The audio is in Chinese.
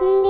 你。